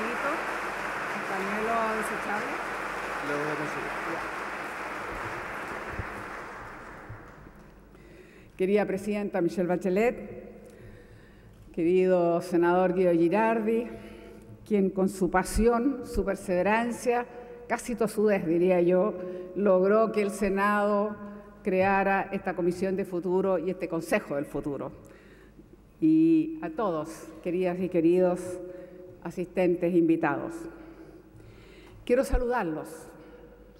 pañuelito, pañuelo desechable. Lo voy a conseguir. Querida Presidenta Michelle Bachelet, querido senador Guido Girardi, quien con su pasión, su perseverancia, casi tosudez diría yo, logró que el Senado creara esta Comisión de Futuro y este Consejo del Futuro. Y a todos, queridas y queridos asistentes invitados. Quiero saludarlos,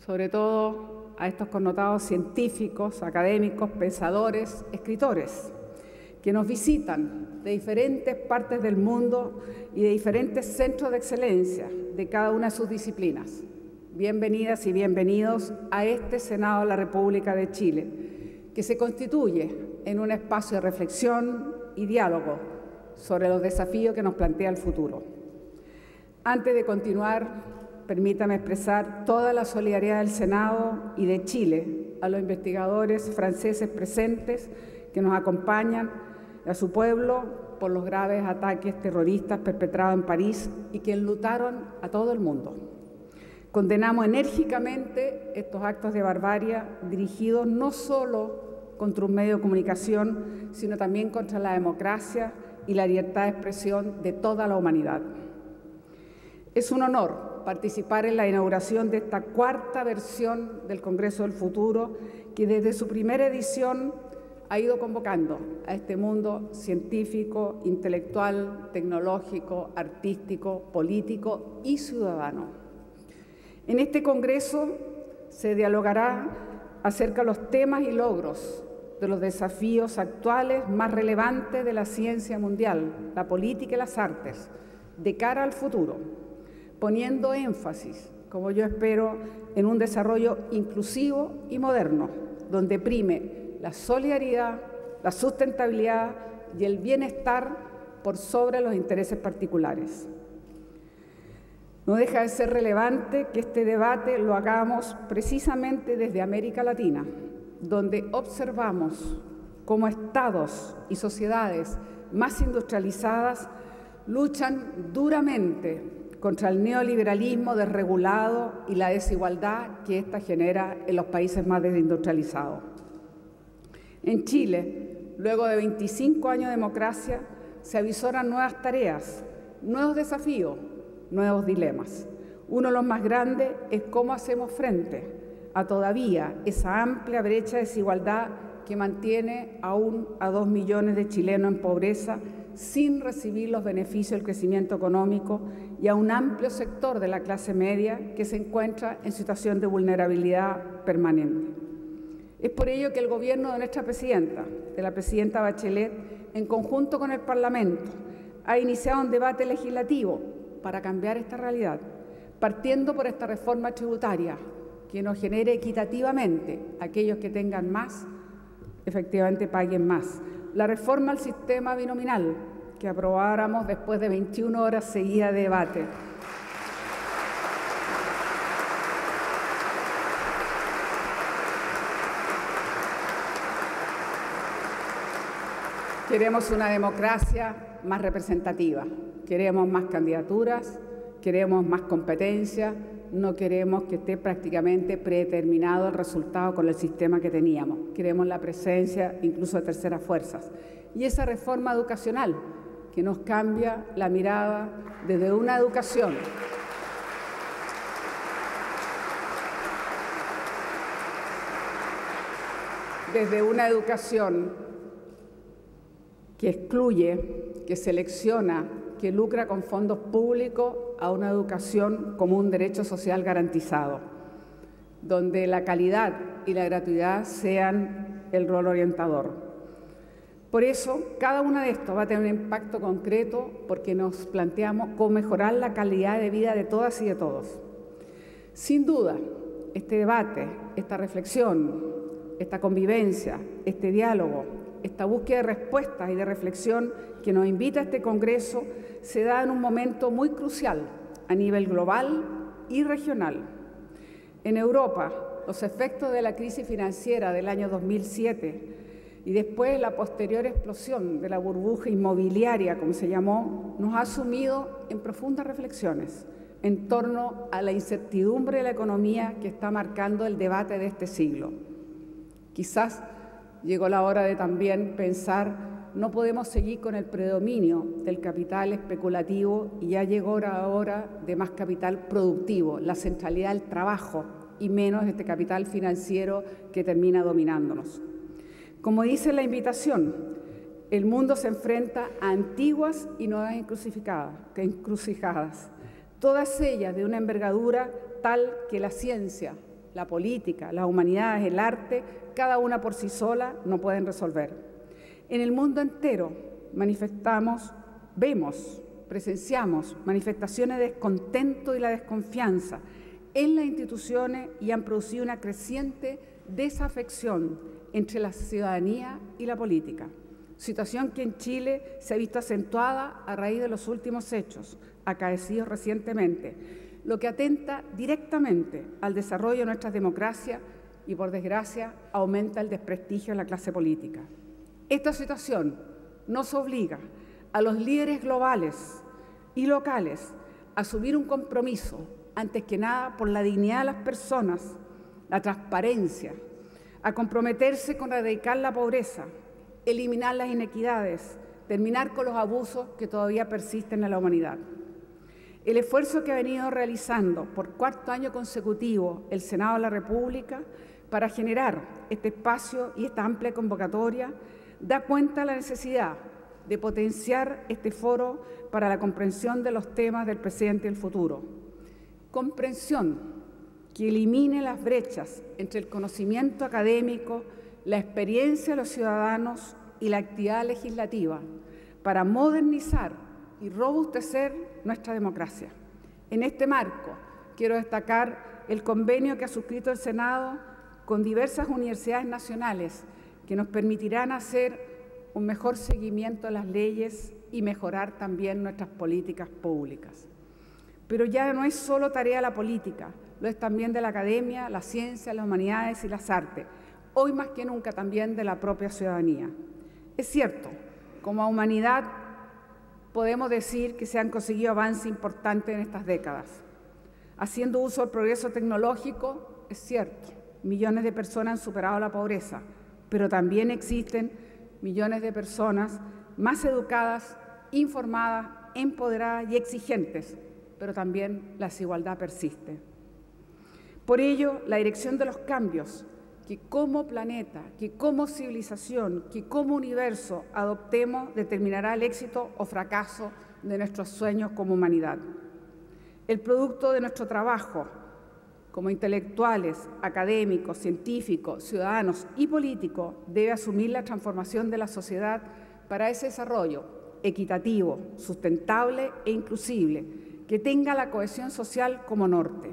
sobre todo a estos connotados científicos, académicos, pensadores, escritores, que nos visitan de diferentes partes del mundo y de diferentes centros de excelencia de cada una de sus disciplinas. Bienvenidas y bienvenidos a este Senado de la República de Chile, que se constituye en un espacio de reflexión y diálogo sobre los desafíos que nos plantea el futuro. Antes de continuar, permítame expresar toda la solidaridad del Senado y de Chile a los investigadores franceses presentes que nos acompañan, a su pueblo por los graves ataques terroristas perpetrados en París y que enlutaron a todo el mundo. Condenamos enérgicamente estos actos de barbarie dirigidos no solo contra un medio de comunicación, sino también contra la democracia y la libertad de expresión de toda la humanidad. Es un honor participar en la inauguración de esta cuarta versión del Congreso del Futuro, que desde su primera edición ha ido convocando a este mundo científico, intelectual, tecnológico, artístico, político y ciudadano. En este Congreso se dialogará acerca de los temas y logros de los desafíos actuales más relevantes de la ciencia mundial, la política y las artes, de cara al futuro poniendo énfasis, como yo espero, en un desarrollo inclusivo y moderno, donde prime la solidaridad, la sustentabilidad y el bienestar por sobre los intereses particulares. No deja de ser relevante que este debate lo hagamos precisamente desde América Latina, donde observamos cómo estados y sociedades más industrializadas luchan duramente contra el neoliberalismo desregulado y la desigualdad que ésta genera en los países más desindustrializados. En Chile, luego de 25 años de democracia, se avisoran nuevas tareas, nuevos desafíos, nuevos dilemas. Uno de los más grandes es cómo hacemos frente a todavía esa amplia brecha de desigualdad que mantiene aún a dos millones de chilenos en pobreza sin recibir los beneficios del crecimiento económico y a un amplio sector de la clase media que se encuentra en situación de vulnerabilidad permanente. Es por ello que el gobierno de nuestra presidenta, de la presidenta Bachelet, en conjunto con el Parlamento, ha iniciado un debate legislativo para cambiar esta realidad, partiendo por esta reforma tributaria que nos genere equitativamente aquellos que tengan más, efectivamente paguen más. La reforma al sistema binominal, que aprobáramos después de 21 horas seguidas de debate. Queremos una democracia más representativa, queremos más candidaturas, queremos más competencia, no queremos que esté prácticamente predeterminado el resultado con el sistema que teníamos, queremos la presencia incluso de terceras fuerzas. Y esa reforma educacional que nos cambia la mirada desde una educación desde una educación que excluye, que selecciona, que lucra con fondos públicos a una educación como un derecho social garantizado, donde la calidad y la gratuidad sean el rol orientador. Por eso, cada una de estos va a tener un impacto concreto porque nos planteamos cómo mejorar la calidad de vida de todas y de todos. Sin duda, este debate, esta reflexión, esta convivencia, este diálogo, esta búsqueda de respuestas y de reflexión que nos invita a este Congreso se da en un momento muy crucial a nivel global y regional. En Europa, los efectos de la crisis financiera del año 2007 y después la posterior explosión de la burbuja inmobiliaria, como se llamó, nos ha sumido en profundas reflexiones en torno a la incertidumbre de la economía que está marcando el debate de este siglo. Quizás llegó la hora de también pensar, no podemos seguir con el predominio del capital especulativo y ya llegó la hora de más capital productivo, la centralidad del trabajo y menos este capital financiero que termina dominándonos. Como dice la invitación, el mundo se enfrenta a antiguas y nuevas encrucijadas, todas ellas de una envergadura tal que la ciencia, la política, las humanidades, el arte, cada una por sí sola, no pueden resolver. En el mundo entero manifestamos, vemos, presenciamos manifestaciones de descontento y la desconfianza en las instituciones y han producido una creciente desafección entre la ciudadanía y la política, situación que en Chile se ha visto acentuada a raíz de los últimos hechos acaecidos recientemente, lo que atenta directamente al desarrollo de nuestra democracia y, por desgracia, aumenta el desprestigio de la clase política. Esta situación nos obliga a los líderes globales y locales a asumir un compromiso, antes que nada, por la dignidad de las personas, la transparencia, a comprometerse con erradicar la pobreza, eliminar las inequidades, terminar con los abusos que todavía persisten en la humanidad. El esfuerzo que ha venido realizando por cuarto año consecutivo el Senado de la República para generar este espacio y esta amplia convocatoria da cuenta de la necesidad de potenciar este foro para la comprensión de los temas del presente y el futuro. Comprensión que elimine las brechas entre el conocimiento académico, la experiencia de los ciudadanos y la actividad legislativa para modernizar y robustecer nuestra democracia. En este marco, quiero destacar el convenio que ha suscrito el Senado con diversas universidades nacionales que nos permitirán hacer un mejor seguimiento de las leyes y mejorar también nuestras políticas públicas. Pero ya no es solo tarea la política, lo es también de la academia, la ciencia, las humanidades y las artes, hoy más que nunca también de la propia ciudadanía. Es cierto, como humanidad podemos decir que se han conseguido avances importantes en estas décadas. Haciendo uso del progreso tecnológico, es cierto, millones de personas han superado la pobreza, pero también existen millones de personas más educadas, informadas, empoderadas y exigentes, pero también la desigualdad persiste. Por ello, la dirección de los cambios que como planeta, que como civilización, que como universo adoptemos determinará el éxito o fracaso de nuestros sueños como humanidad. El producto de nuestro trabajo como intelectuales, académicos, científicos, ciudadanos y políticos debe asumir la transformación de la sociedad para ese desarrollo equitativo, sustentable e inclusive, que tenga la cohesión social como norte.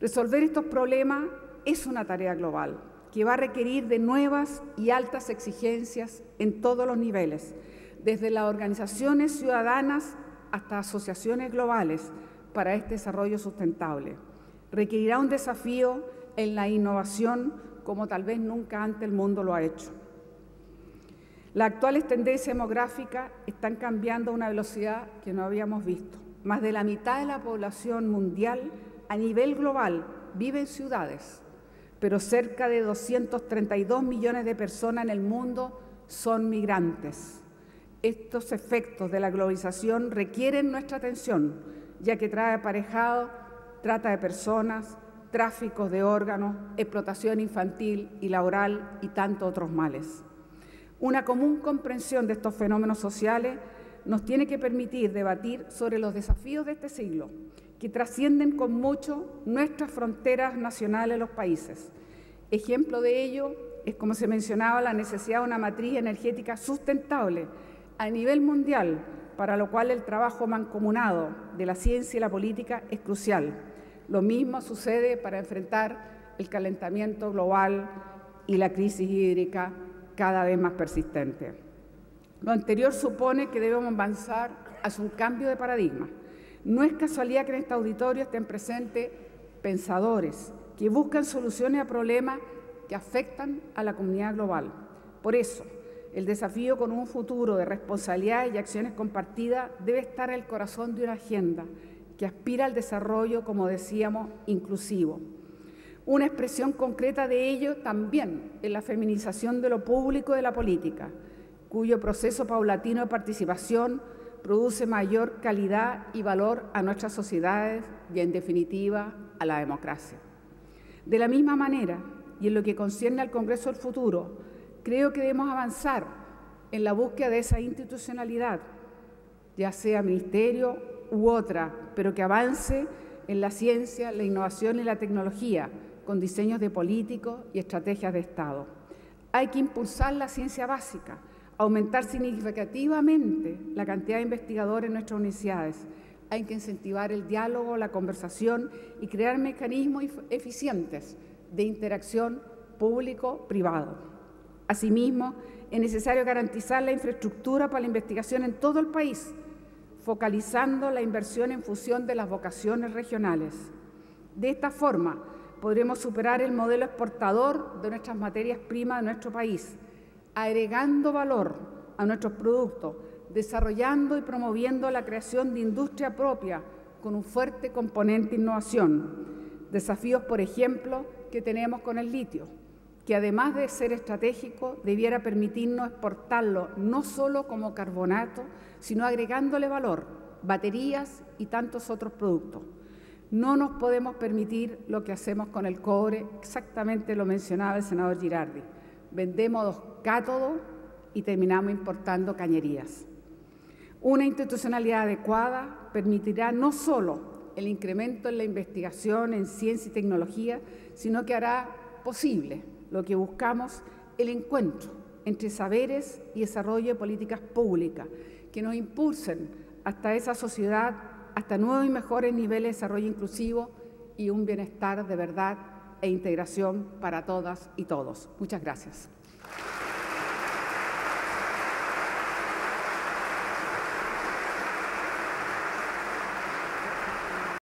Resolver estos problemas es una tarea global que va a requerir de nuevas y altas exigencias en todos los niveles, desde las organizaciones ciudadanas hasta asociaciones globales para este desarrollo sustentable. Requerirá un desafío en la innovación como tal vez nunca antes el mundo lo ha hecho. Las actuales tendencias demográficas están cambiando a una velocidad que no habíamos visto. Más de la mitad de la población mundial a nivel global vive en ciudades, pero cerca de 232 millones de personas en el mundo son migrantes. Estos efectos de la globalización requieren nuestra atención, ya que trae aparejado trata de personas, tráficos de órganos, explotación infantil y laboral y tantos otros males. Una común comprensión de estos fenómenos sociales nos tiene que permitir debatir sobre los desafíos de este siglo que trascienden con mucho nuestras fronteras nacionales los países. Ejemplo de ello es, como se mencionaba, la necesidad de una matriz energética sustentable a nivel mundial, para lo cual el trabajo mancomunado de la ciencia y la política es crucial. Lo mismo sucede para enfrentar el calentamiento global y la crisis hídrica cada vez más persistente. Lo anterior supone que debemos avanzar hacia un cambio de paradigma. No es casualidad que en este auditorio estén presentes pensadores que buscan soluciones a problemas que afectan a la comunidad global, Por eso, el desafío con un futuro de responsabilidades y acciones compartidas debe estar en el corazón de una agenda que aspira al desarrollo, como decíamos, inclusivo. Una expresión concreta de ello también en la feminización de lo público de la política, cuyo proceso paulatino de participación produce mayor calidad y valor a nuestras sociedades y, en definitiva, a la democracia. De la misma manera, y en lo que concierne al Congreso del Futuro, creo que debemos avanzar en la búsqueda de esa institucionalidad, ya sea ministerio u otra, pero que avance en la ciencia, la innovación y la tecnología, con diseños de políticos y estrategias de Estado. Hay que impulsar la ciencia básica, aumentar significativamente la cantidad de investigadores en nuestras universidades. Hay que incentivar el diálogo, la conversación y crear mecanismos eficientes de interacción público-privado. Asimismo, es necesario garantizar la infraestructura para la investigación en todo el país, focalizando la inversión en función de las vocaciones regionales. De esta forma, podremos superar el modelo exportador de nuestras materias primas de nuestro país, agregando valor a nuestros productos, desarrollando y promoviendo la creación de industria propia con un fuerte componente innovación. Desafíos, por ejemplo, que tenemos con el litio, que además de ser estratégico, debiera permitirnos exportarlo no solo como carbonato, sino agregándole valor, baterías y tantos otros productos. No nos podemos permitir lo que hacemos con el cobre, exactamente lo mencionaba el senador Girardi. Vendemos dos cátodos y terminamos importando cañerías. Una institucionalidad adecuada permitirá no solo el incremento en la investigación en ciencia y tecnología, sino que hará posible lo que buscamos, el encuentro entre saberes y desarrollo de políticas públicas que nos impulsen hasta esa sociedad, hasta nuevos y mejores niveles de desarrollo inclusivo y un bienestar de verdad e integración para todas y todos. Muchas gracias.